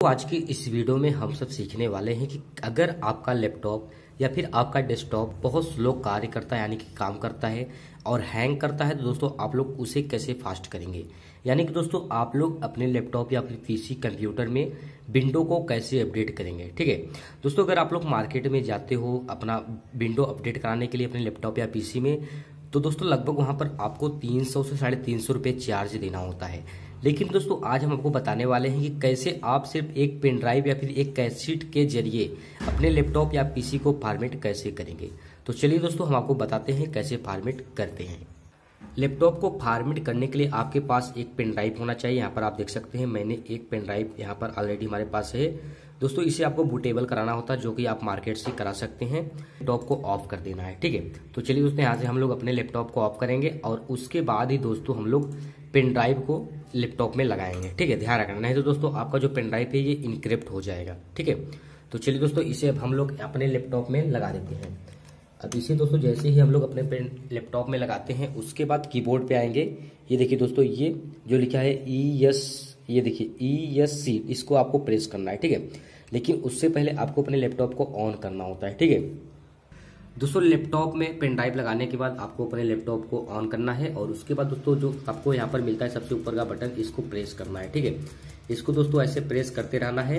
तो आज की इस वीडियो में हम सब सीखने वाले हैं कि अगर आपका लैपटॉप या फिर आपका डेस्कटॉप बहुत स्लो कार्य करता है, यानी कि काम करता है और हैंग करता है तो दोस्तों आप लोग उसे कैसे फास्ट करेंगे? यानी कि दोस्तों आप लोग अपने लैपटॉप या फिर पीसी, कंप्यूटर में विंडो को कैसे अपडेट करेंगे? ठीक है? दोस्तों अगर आप लोग मार्केट में जाते हो अपना विंडो अपडेट कराने के लिए अपने लैपटॉप या पीसी में तो दोस्तों लगभग वहाँ पर आपको 300 से साढ़े तीन सौ रुपये चार्ज देना होता है। लेकिन दोस्तों, आज हम आपको बताने वाले हैं कि कैसे आप सिर्फ़ एक पेन ड्राइव या फिर एक कैसेट के ज़रिए अपने लैपटॉप या पीसी को फॉर्मेट कैसे करेंगे। तो चलिए दोस्तों, हम आपको बताते हैं कैसे फॉर्मेट करते हैं। लैपटॉप को फॉर्मेट करने के लिए आपके पास एक पेन ड्राइव होना चाहिए। यहाँ पर आप देख सकते हैं, मैंने एक पेन ड्राइव यहाँ पर ऑलरेडी हमारे पास है। दोस्तों, इसे आपको बूटेबल कराना होता है, जो कि आप मार्केट से करा सकते हैं। लैपटॉप को ऑफ़ कर देना है, ठीक है? तो चलिए दोस्तों, यहाँ से हम लोग अपने लैपटॉप को ऑफ़ करेंगे और उसके बाद ही दोस्तों, हम लोग पेन ड्राइव को लैपटॉप में लगाएँगे। ठीक है, ध्यान रखना। नहीं तो दोस्तों, आपका जो पेन ड्राइव है, ये इनक्रिप्ट हो जाएगा। ठीक है? तो चलिए दोस्तों, इसे अब हम लोग अपने लैपटॉप में लगा देते हैं। अब इसे दोस्तों, जैसे ही हम लोग अपने पेन लैपटॉप में लगाते हैं, उसके बाद कीबोर्ड पे आएँगे। ये देखिए दोस्तों, ये जो लिखा है ई एस ये देखिए ई एस सी इसको आपको प्रेस करना है। ठीक है? लेकिन उससे पहले आपको अपने लैपटॉप को ऑन करना होता है। ठीक है? दोस्तों लैपटॉप में पेन ड्राइव लगाने के बाद आपको अपने लैपटॉप को ऑन करना है और उसके बाद दोस्तों, जो आपको यहाँ पर मिलता है सबसे ऊपर का बटन इसको प्रेस करना है, ठीक है? इसको दोस्तों ऐसे प्रेस करते रहना है।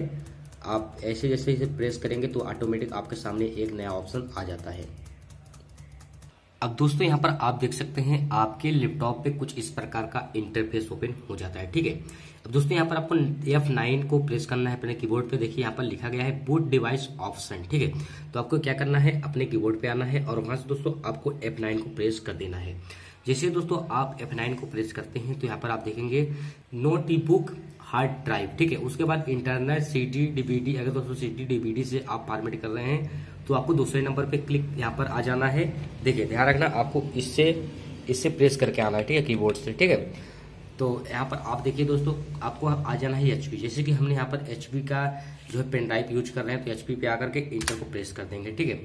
आप ऐसे जैसे इसे प्रेस करेंगे तो ऑटोमेटिक आपके सामने एक नया ऑप्शन आ जाता है। अब दोस्तों, यहाँ पर आप देख सकते हैं, आपके लैपटॉप पे कुछ इस प्रकार का इंटरफेस ओपन हो जाता है, ठीक है? अब दोस्तों, यहाँ पर आपको F9 को प्रेस करना है, अपने कीबोर्ड पे। देखिए, यहाँ पर लिखा गया है बूट डिवाइस ऑप्शन ठीक है? तो आपको क्या करना है, अपने कीबोर्ड पे आना है और वहाँ से दोस्तों, आपको F9 को प्रेस कर देना है। जैसे दोस्तों आप F9 को प्रेस करते हैं तो यहाँ पर आप देखेंगे note e book hard drive ठीक है? उसके बाद इंटरनल सी डी डीबीडी अगर दोस्तों सी डी डीबीडी से आप फॉर्मेट कर रहे हैं तो आपको दूसरे नंबर पे क्लिक यहाँ पर आ जाना है। देखिए, ध्यान रखना, आपको इससे इससे प्रेस करके आना है, ठीक है कीबोर्ड से, ठीक है? तो यहाँ पर आप देखिए दोस्तों, आपको आ जाना है एच जैसे कि हमने यहाँ पर एचपी का जो है पेन ड्राइव यूज़ कर रहे हैं तो एचपी पे आकर के इंटर को प्रेस कर देंगे, ठीक है?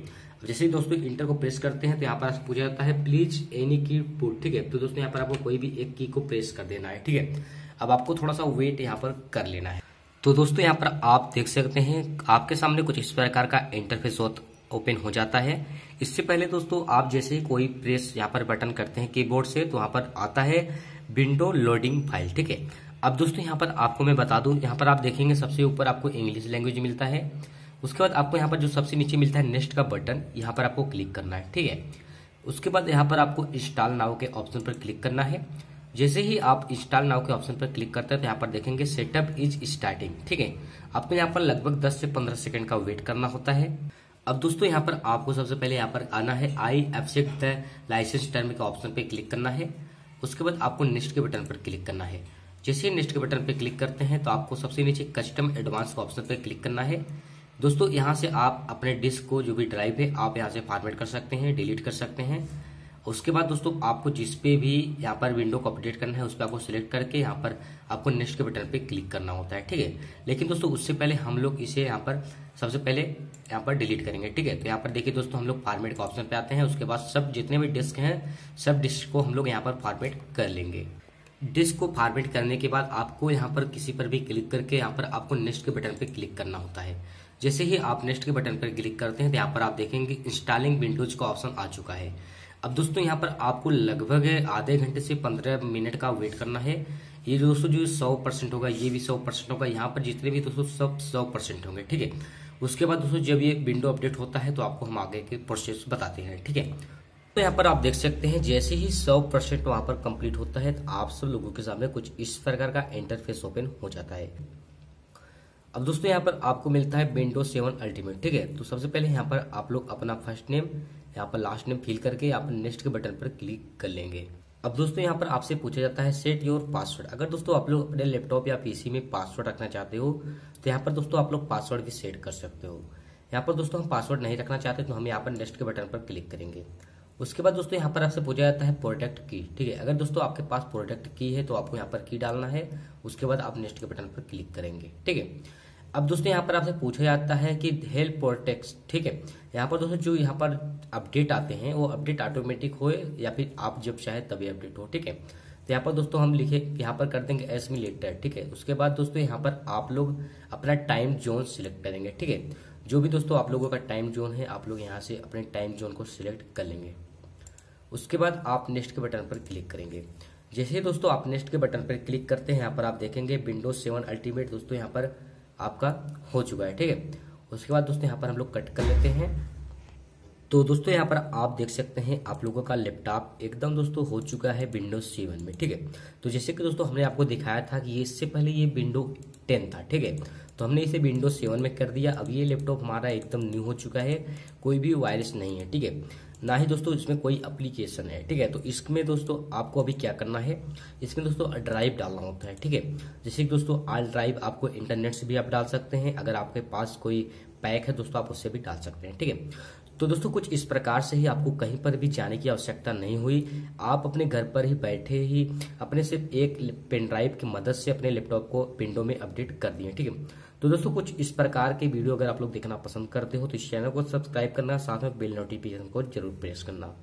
जैसे ही दोस्तों इंटर को प्रेस करते हैं तो यहाँ पर पूछा जाता है प्लीज़ एनी की पुट ठीक है? तो दोस्तों यहाँ पर आपको कोई भी एक की को प्रेस कर देना है, ठीक है? अब आपको थोड़ा सा वेट यहाँ पर कर लेना है। तो दोस्तों यहाँ पर आप देख सकते हैं, आपके सामने कुछ इस प्रकार का इंटरफेस ओपन हो जाता है। इससे पहले दोस्तों, आप जैसे ही कोई प्रेस यहाँ पर बटन करते हैं कीबोर्ड से तो वहाँ पर आता है विंडो लोडिंग फ़ाइल, ठीक है? अब दोस्तों, यहाँ पर आपको मैं बता दूँ, यहाँ पर आप देखेंगे सबसे ऊपर आपको इंग्लिश लैंग्वेज मिलता है। उसके बाद आपको यहाँ पर जो सबसे नीचे मिलता है नेक्स्ट का बटन यहाँ पर आपको क्लिक करना है, ठीक है? उसके बाद यहाँ पर आपको इंस्टॉल नाव के ऑप्शन पर क्लिक करना है। जैसे ही आप इंस्टॉल नाव के ऑप्शन पर क्लिक करते हैं तो यहाँ पर देखेंगे सेटअप इज़ स्टार्टिंग ठीक है? आपको यहाँ पर लगभग 10 से 15 सेकंड का वेट करना होता है। अब दोस्तों, यहाँ पर आपको सबसे पहले यहाँ पर आना है I accept the licence term के ऑप्शन पे क्लिक करना है। उसके बाद आपको नेक्स्ट के बटन पर क्लिक करना है। जैसे ही नेक्स्ट के बटन पर क्लिक करते हैं तो आपको सबसे नीचे कस्टम एडवांस ऑप्शन पर क्लिक करना है। दोस्तों, यहाँ से आप अपने डिस्क को जो भी ड्राइव है, आप यहाँ से फॉर्मेट कर सकते हैं, डिलीट कर सकते हैं। उसके बाद दोस्तों, आपको जिस पे भी यहाँ पर विंडो को अपडेट करना है, उस पर आपको सिलेक्ट करके यहाँ पर आपको नेक्स्ट के बटन पे क्लिक करना होता है, ठीक है? लेकिन दोस्तों, उससे पहले हम लोग इसे यहाँ पर सबसे पहले यहाँ पर डिलीट करेंगे, ठीक है? तो यहाँ पर देखिए दोस्तों, हम लोग फॉर्मेट का ऑप्शन पे आते हैं, उसके बाद सब जितने भी डिस्क हैं, सब डिस्क को हम लोग यहाँ पर फॉर्मेट कर लेंगे। डिस्क को फॉर्मेट करने के बाद आपको यहाँ पर किसी पर भी क्लिक करके यहाँ पर आपको नेक्स्ट के बटन पर क्लिक करना होता है। जैसे ही आप नेक्स्ट के बटन पर क्लिक करते हैं तो यहाँ पर आप देखेंगे इंस्टॉलिंग विंडोज़ का ऑप्शन आ चुका है। अब दोस्तों, यहाँ पर आपको लगभग आधे घंटे से पंद्रह मिनट का वेट करना है। ये दोस्तों, जो सौ परसेंट होगा, ये भी सौ परसेंट होगा। यहाँ पर जितने भी दोस्तों, सब सौ परसेंट होंगे, ठीक है? उसके बाद दोस्तों, जब ये विंडो अपडेट होता है तो आपको हम आगे के प्रोसेस बताते हैं, ठीक है? तो यहाँ पर आप देख सकते हैं, जैसे ही सौ परसेंट वहाँ पर कंप्लीट होता है तो आप सब लोगों के सामने कुछ इस प्रकार का इंटरफेस ओपन हो जाता है। अब दोस्तों, यहाँ पर आपको मिलता है विंडो सेवन अल्टीमेट ठीक है? तो सबसे पहले यहाँ पर आप लोग अपना फ़र्स्ट नेम यहाँ पर लास्ट नेम फिल करके यहाँ पर नेक्स्ट के बटन पर क्लिक कर लेंगे। अब दोस्तों यहाँ पर आपसे पूछा जाता है सेट योर पासवर्ड अगर दोस्तों आप लोग अपने लैपटॉप या पीसी में पासवर्ड रखना चाहते हो तो यहाँ पर दोस्तों आप लोग पासवर्ड भी सेट कर सकते हो। यहाँ पर दोस्तों हम पासवर्ड नहीं रखना चाहते तो हम यहाँ पर नेक्स्ट के बटन पर क्लिक करेंगे। उसके बाद दोस्तों यहाँ पर आपसे पूछा जाता है प्रोडक्ट की ठीक है, अगर दोस्तों आपके पास प्रोडक्ट की है तो आपको यहाँ पर की डालना है। उसके बाद आप नेक्स्ट के बटन पर क्लिक करेंगे। ठीक है अब दोस्तों यहाँ पर आपसे पूछा जाता है कि हेल्प प्रोटेक्स, ठीक है? यहाँ पर दोस्तों जो यहाँ पर अपडेट आते हैं, वो अपडेट ऑटोमेटिक हो या फिर आप जब चाहे तभी अपडेट हो, ठीक है? तो यहाँ पर दोस्तों हम लिखे, यहाँ पर कर देंगे एस मी लेटर ठीक है? उसके बाद दोस्तों यहाँ पर आप लोग अपना टाइम जोन सिलेक्ट करेंगे, ठीक है? जो भी दोस्तों आप लोगों का टाइम जोन है, आप लोग यहाँ से अपने टाइम जोन को सिलेक्ट कर लेंगे। उसके बाद आप नेक्स्ट के बटन पर क्लिक करेंगे। जैसे दोस्तों आप नेक्स्ट के बटन पर क्लिक करते हैं, यहाँ पर आप देखेंगे विंडोज़ सेवन अल्टीमेट, दोस्तों यहाँ पर आपका हो चुका है, ठीक है? उसके बाद दोस्तों यहाँ पर हम लोग कट कर लेते हैं। तो दोस्तों यहाँ पर आप देख सकते हैं, आप लोगों का लैपटॉप एकदम दोस्तों हो चुका है विंडोज़ सेवन में, ठीक है? तो जैसे कि दोस्तों हमने आपको दिखाया था कि इससे पहले ये विंडो टेन था, ठीक है? तो हमने इसे विंडोज़ सेवन में कर दिया। अब ये लैपटॉप हमारा एकदम न्यू हो चुका है, कोई भी वायरस नहीं है, ठीक है? ना ही दोस्तों इसमें कोई अप्लीकेशन है, ठीक है? तो इसमें दोस्तों आपको अभी क्या करना है, इसमें दोस्तों ड्राइव डालना होता है, ठीक है? जैसे कि दोस्तों आल ड्राइव आपको इंटरनेट से भी आप डाल सकते हैं, अगर आपके पास कोई पैक है, दोस्तों आप उससे भी डाल सकते हैं, ठीक है? तो दोस्तों, कुछ इस प्रकार से ही आपको कहीं पर भी जाने की आवश्यकता नहीं हुई। आप अपने घर पर ही बैठे ही अपने सिर्फ़ एक पेन ड्राइव की मदद से अपने लैपटॉप को विंडो में अपडेट कर दिए, ठीक है? तो दोस्तों, कुछ इस प्रकार के वीडियो अगर आप लोग देखना पसंद करते हो तो इस चैनल को सब्सक्राइब करना, साथ में बिल नोटिफिकेशन को ज़रूर प्रेस करना।